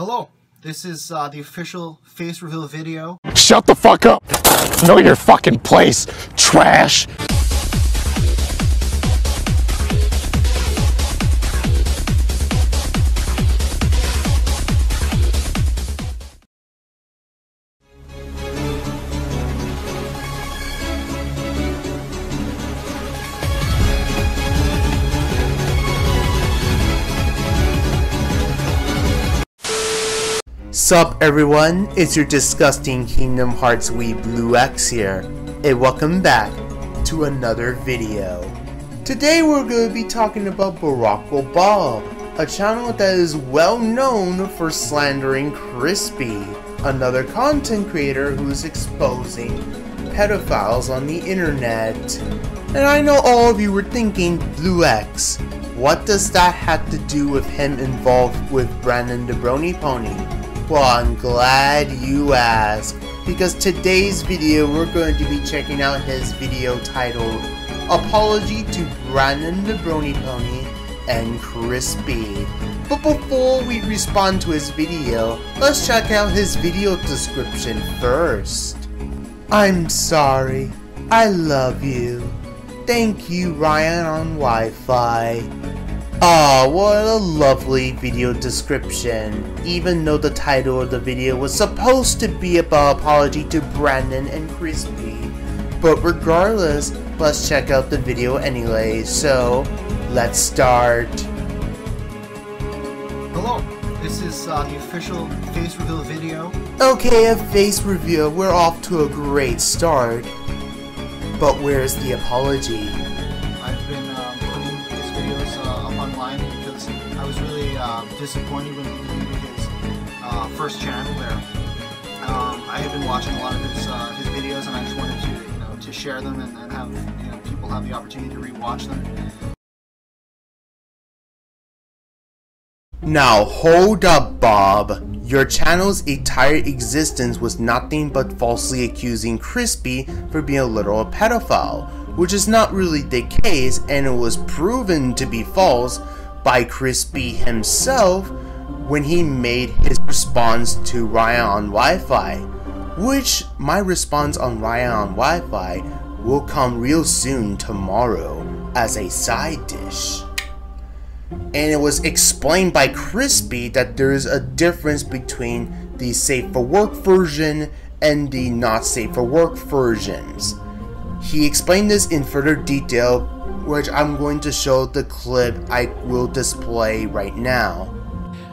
Hello, this is uh, the official face reveal video. Shut the fuck up! Know your fucking place, trash! Sup everyone, it's your disgusting Kingdom Hearts Wii Blue X here, and welcome back to another video. Today we're going to be talking about Blocko Bob, a channel that is well known for slandering Chrispy, another content creator who is exposing pedophiles on the internet. And I know all of you were thinking, Blue X, what does that have to do with him involved with Brandon the Brony Pony? Well, I'm glad you asked, because today's video we're going to be checking out his video titled Apology to Brandon the Brony Pony and Chrispy. But before we respond to his video, let's check out his video description first. I'm sorry. I love you. Thank you, Ryan on Wi-Fi. Ah, what a lovely video description, even though the title of the video was supposed to be about apology to Brandon and Chrispy. But regardless, let's check out the video anyway, so let's start. Hello, this is uh, the official face reveal video. Okay, a face reveal, we're off to a great start. But where's the apology? Uh, disappointed deleted his uh, first channel there. Um, I have been watching a lot of his uh, his videos and I just wanted to you know to share them and, and have you know people have the opportunity to rewatch them. Now hold up Bob. Your channel's entire existence was nothing but falsely accusing Chrispy for being a literal pedophile, which is not really the case and it was proven to be false by Chrispy himself when he made his response to Ryan on Wi-Fi, which my response on Ryan on Wi-Fi will come real soon tomorrow as a side dish and it was explained by Chrispy that there is a difference between the safe for work version and the not safe for work versions. He explained this in further detail, which I'm going to show the clip I will display right now.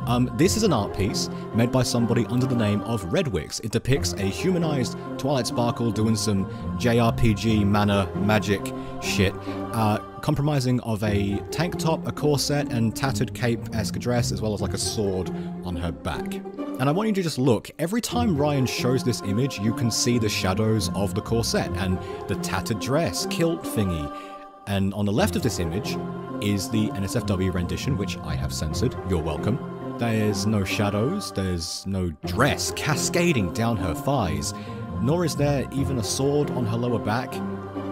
Um, this is an art piece made by somebody under the name of Redwix. It depicts a humanized Twilight Sparkle doing some JRPG mana magic shit, uh, compromising of a tank top, a corset, and tattered cape-esque dress, as well as like a sword on her back. And I want you to just look. Every time Ryan shows this image, you can see the shadows of the corset and the tattered dress, kilt thingy. And on the left of this image is the NSFW rendition, which I have censored. You're welcome. There's no shadows, there's no dress cascading down her thighs, nor is there even a sword on her lower back.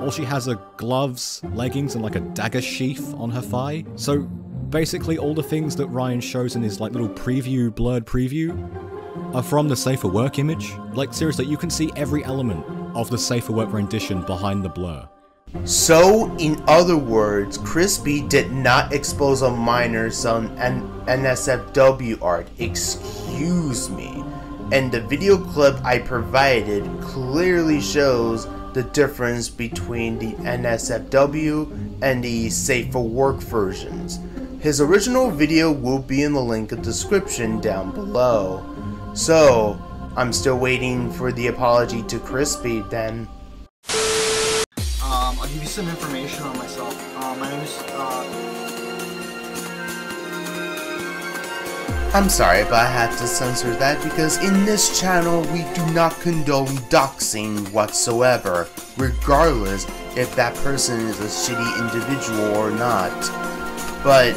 All she has are gloves, leggings, and like a dagger sheath on her thigh. So basically all the things that Ryan shows in his like little preview, blurred preview, are from the Safer Work image. Like seriously, you can see every element of the Safer Work rendition behind the blur. So, in other words, Chrispy did not expose a minor some NSFW art. Excuse me. And the video clip I provided clearly shows the difference between the NSFW and the Safe for Work versions. His original video will be in the link in the description down below. So, I'm still waiting for the apology to Chrispy then. Give you some information on myself. Uh, my name is uh, I'm sorry, but I had to censor that because in this channel we do not condone doxing whatsoever, regardless if that person is a shitty individual or not. But,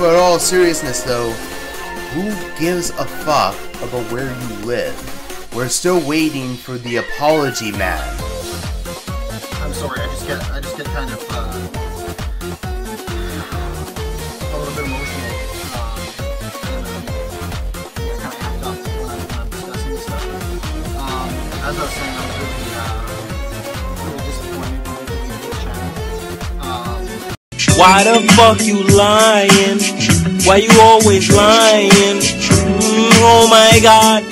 but all seriousness though, who gives a fuck about where you live? We're still waiting for the apology man. I'm sorry, I just get I just get kind of uh, a little bit emotional. Uh, and, uh, kind of up when I'm, when I'm discussing this stuff. Um, as I was saying, I was really, uh, really disappointed when did the channel. Um, Why the fuck you lying? Why you always lying? Mm, oh my god,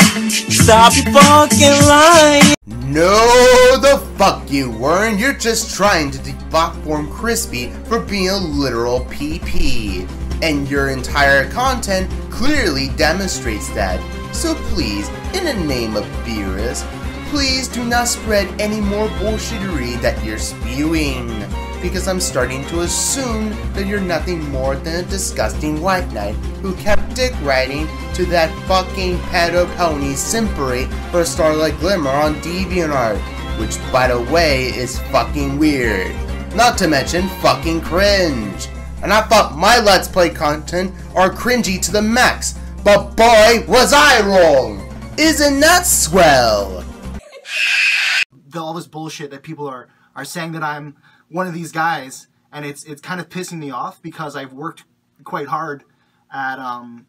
stop fucking lying! No, the fuck you weren't. You're just trying to deplatform Chrispy for being a literal PP. And your entire content clearly demonstrates that. So please, in the name of Beerus, please do not spread any more bullshittery that you're spewing. Because I'm starting to assume that you're nothing more than a disgusting white knight who kept dick riding to that fucking pedo pony Simpery for Starlight Glimmer on DeviantArt, which by the way is fucking weird. Not to mention fucking cringe. And I thought my Let's Play content are cringy to the max, but boy was I wrong! Isn't that swell? all this bullshit that people are, are saying that I'm one of these guys, and it's it's kind of pissing me off because I've worked quite hard at um,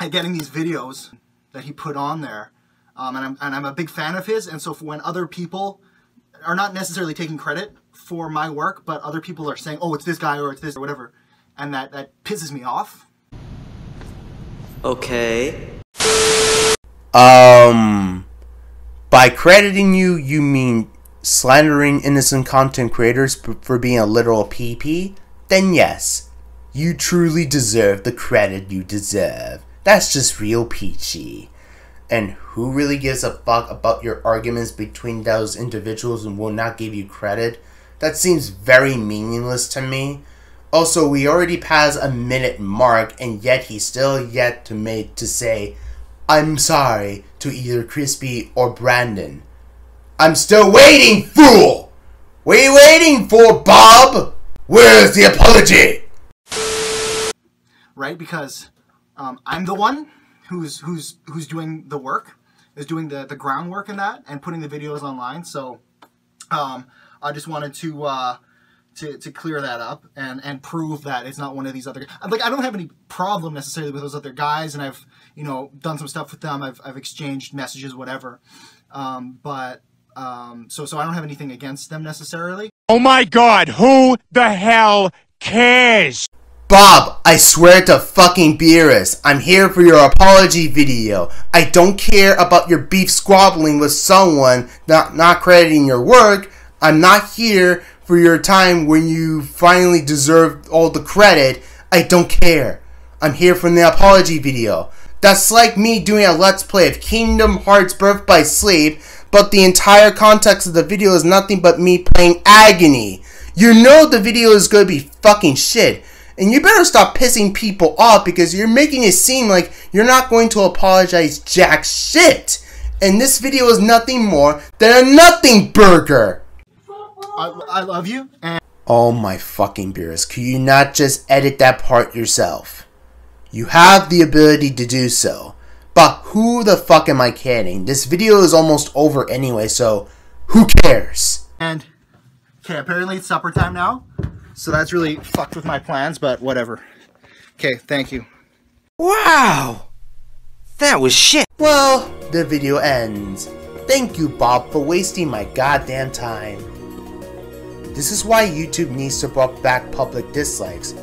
at getting these videos that he put on there, um, and I'm and I'm a big fan of his. And so when other people are not necessarily taking credit for my work, but other people are saying, "Oh, it's this guy" or "It's this" or whatever, and that that pisses me off. Okay. Um, by crediting you, you mean slandering innocent content creators for being a literal PP? Then yes, you truly deserve the credit you deserve. That's just real peachy. And who really gives a fuck about your arguments between those individuals and will not give you credit? That seems very meaningless to me. Also, we already passed a minute mark, and yet he's still yet to make to say, "I'm sorry" to either Chrispy or Brandon. I'm still waiting, fool. What are you waiting for, Bob? Where's the apology? right? Because um, I'm the one who's who's who's doing the work, is doing the the groundwork in that, and putting the videos online. So um, I just wanted to uh, to to clear that up and and prove that it's not one of these other. Like I don't have any problem necessarily with those other guys, and I've you know done some stuff with them. I've I've exchanged messages, whatever. Um, but um, so so I don't have anything against them necessarily. Oh my god, who the hell cares? Bob, I swear to fucking Beerus, I'm here for your apology video. I don't care about your beef squabbling with someone not, not crediting your work. I'm not here for your time when you finally deserve all the credit. I don't care. I'm here for the apology video. That's like me doing a let's play of Kingdom Hearts Birth by Sleep, but the entire context of the video is nothing but me playing Agony. You know the video is gonna be fucking shit. And you better stop pissing people off because you're making it seem like you're not going to apologize jack shit. And this video is nothing more than a nothing burger. I, I love you, and Oh my fucking Beerus, could you not just edit that part yourself? You have the ability to do so. But who the fuck am I kidding? This video is almost over anyway, so who cares? and okay. Apparently it's supper time now, so that's really fucked with my plans. But whatever. Okay, thank you. Wow. That was shit. Well, the video ends. Thank you, Bob, for wasting my goddamn time. This is why YouTube needs to bring back public dislikes.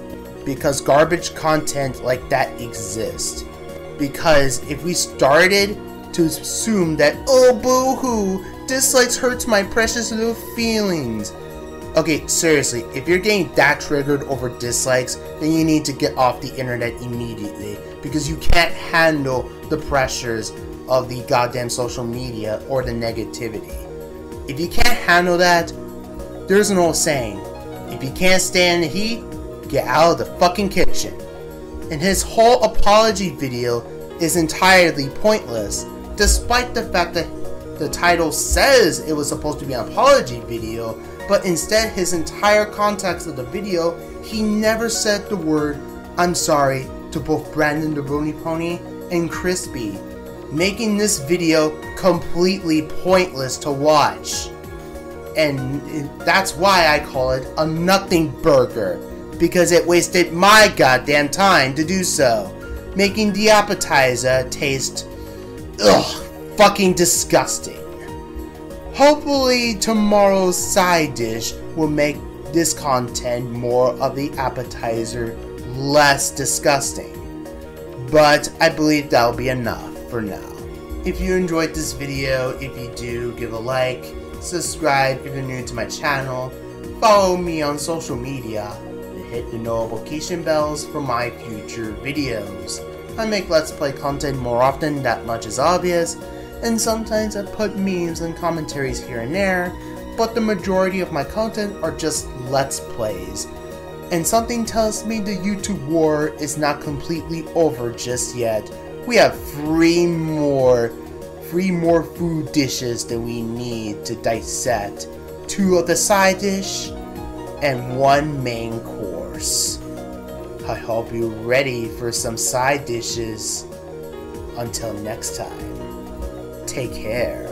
Because garbage content like that exists. Because if we started to assume that, oh boo hoo, dislikes hurts my precious little feelings. Okay, seriously, if you're getting that triggered over dislikes, then you need to get off the internet immediately because you can't handle the pressures of the goddamn social media or the negativity. If you can't handle that, there's an old saying if you can't stand the heat, get out of the fucking kitchen. And his whole apology video is entirely pointless, despite the fact that the title says it was supposed to be an apology video, but instead his entire context of the video, he never said the word I'm sorry to both Brandon the Brony Pony and Chrispy, making this video completely pointless to watch. And that's why I call it a nothing burger, because it wasted my goddamn time to do so, making the appetizer taste ugh, fucking disgusting. Hopefully, tomorrow's side dish will make this content more of the appetizer, less disgusting. But I believe that'll be enough for now. If you enjoyed this video, if you do, give a like, subscribe if you're new to my channel, follow me on social media, hit the notification bells for my future videos. I make Let's Play content more often, that much is obvious, and sometimes I put memes and commentaries here and there, but the majority of my content are just Let's Plays. And something tells me the YouTube war is not completely over just yet. We have three more, three more food dishes that we need to dissect. Two of the side dish, and one main course. I hope you're ready for some side dishes. Until next time, take care.